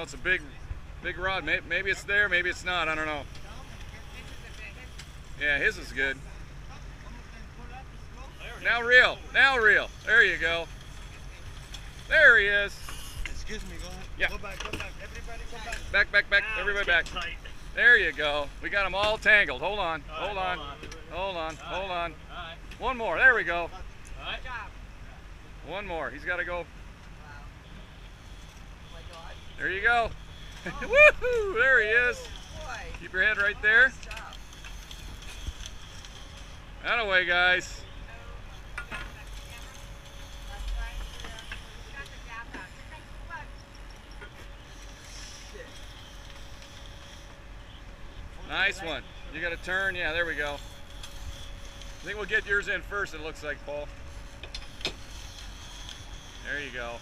Well, it's a big, big rod. Maybe, maybe it's there, maybe it's not. I don't know. Yeah, his is good. Now reel. Now reel. There you go. There he is. Excuse me, go ahead. Yeah. Go back, go back. Everybody go back. Back, back, back. Now Everybody back. tight. There you go. We got them all tangled. Hold on. All right, Hold on. hold on. Hold on. Hold on. All right. One more. There we go. All right. One more. He's got to go. Oh. There you go. Woohoo! There he is. Boy. Keep your head right there. That away, guys. Nice one. You got to turn. Yeah, there we go. I think we'll get yours in first, it looks like, Paul. There you go.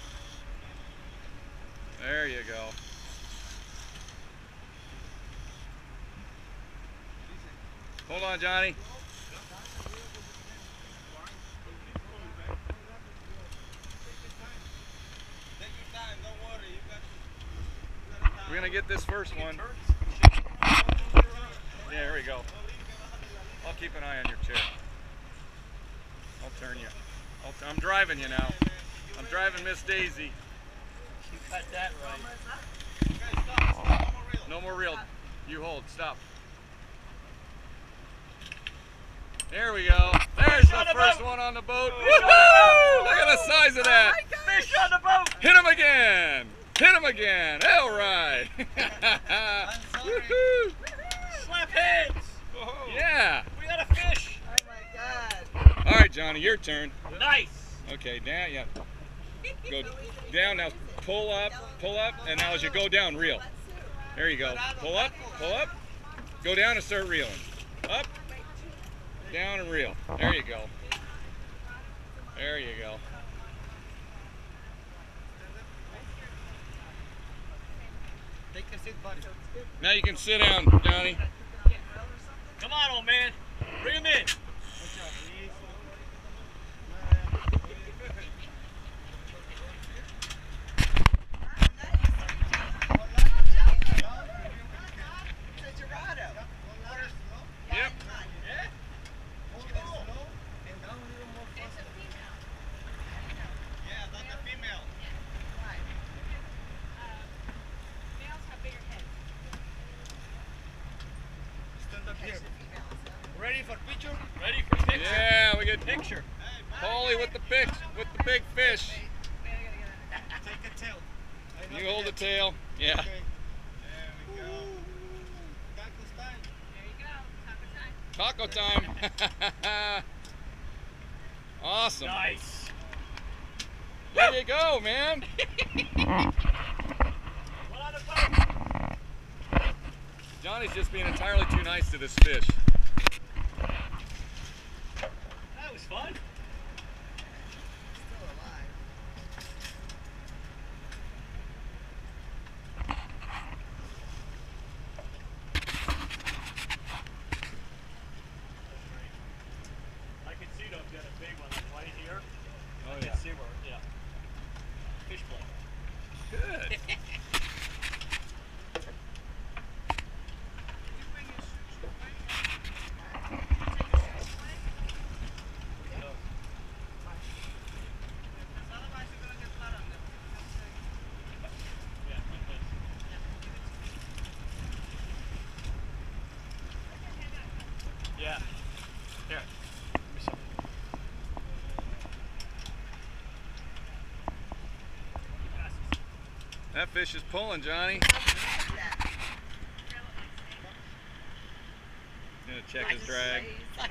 There you go. Hold on, Johnny. We're to get this first one. Yeah, here we go. I'll keep an eye on your chair. I'll turn you. T- I'm driving you now. I'm driving Miss Daisy. You got that right. Guys, stop, stop. No more reel. No more reel. You hold. Stop. There we go. There's Fish the on the first boat. one on the boat. Fish on the Woohoo! Look at the size of that. Oh fish on the boat. Hit him again. Hit him again. All right. sorry. Woohoo! Slap hands. Yeah. We got a fish. Oh my God. All right, Johnny, your turn. Nice. Okay, down. Yeah. Go down now. Pull up. Pull up, and now as you go down, reel. There you go. Pull up. Pull up. Go down and start reeling. Up. Down and reel. There you go. There you go. Now you can sit down, Johnny. Come on, old man. Bring him in. It's a Dorado. Yep. Yeah, that's the female. Stand up here. Ready for picture? Ready for picture? Yeah, we get Picture. Paulie with the pick with the big fish. Take a tail. You hold the tail. Yeah. Okay. There we go. Tacos time. Taco time. awesome. Nice. There you go, man. One on the boat. Johnny's just being entirely too nice to this fish. That was fun. Still alive. I can see though, if you got a big one like right here. Oh I can see where, yeah. Fish play. Good. Yeah, like this. Yeah. Here. Let me see. That fish is pulling, Johnny. Gonna check his drag.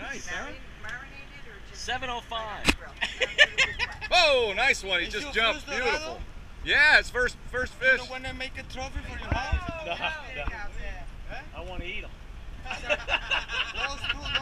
Nice, huh? Marinated or just 705. Whoa, nice one. He Is just your jumped. Beautiful. Yeah, it's first first fish. don't want to make a trophy for your house? No, no. Huh? I want to eat them.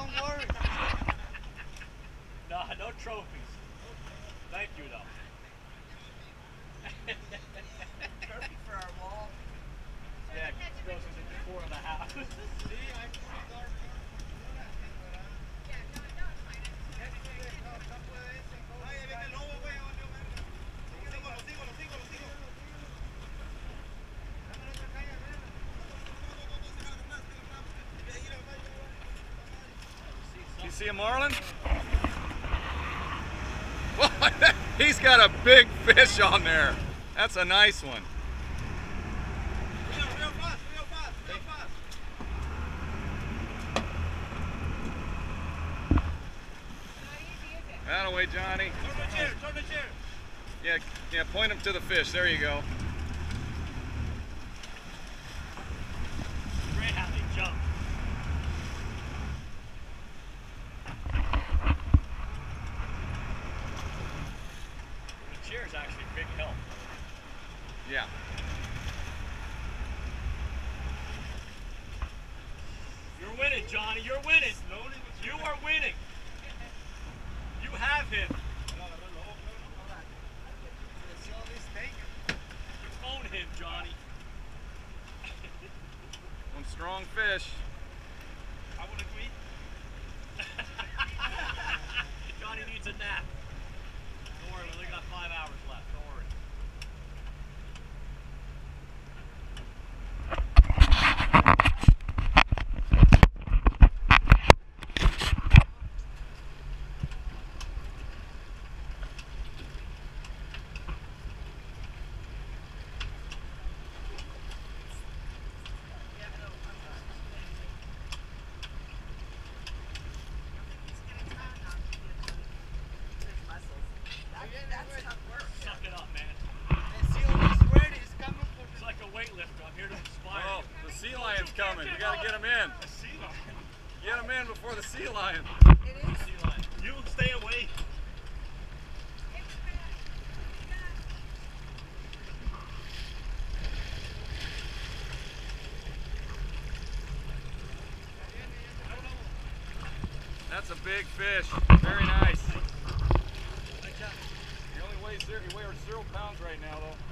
see a marlin? He's got a big fish on there. That's a nice one. Real, real fast, real fast, real fast. That away, Johnny. Turn the chair, turn the chair. Yeah, yeah, point him to the fish. There you go. Great how they jump. The chair's actually a big help. Yeah. You're winning, Johnny. You're winning. You are winning. You have him. Own him, Johnny. One strong fish. I would agree. Johnny needs a nap. Don't worry, we only got five hours left. Don't worry. Suck it up, man. It's like a weightlifter. I'm here to inspire Oh, you. the sea lion's coming. You gotta get him in. Get him sea lion. Sea lion. You stay away. That's a big fish. Very nice. He only weighs zero, he weighs zero pounds right now, though.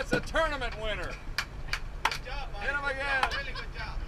That's a tournament winner. Good job, Mike. Hit him again. Really good job.